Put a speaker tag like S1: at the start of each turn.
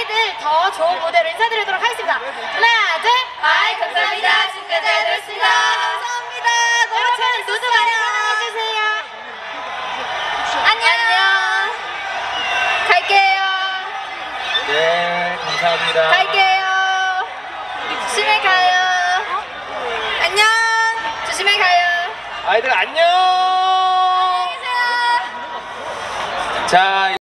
S1: 아이들 더 좋은 네. 무대로 인사드리도록 하겠습니다. 네, 네. 하나, 둘.
S2: 아이, 감사합니다. 지금까지 아이들이었습니다.
S1: 감사합니다. 여러분 모두 많이 사랑해주세요. 안녕. 갈게요.
S3: 네, 감사합니다.
S1: 갈게요. 조심히 가요. 어? 안녕. 조심히 가요.
S3: 아이들 안녕.
S1: 안녕히 계세요.
S3: 자.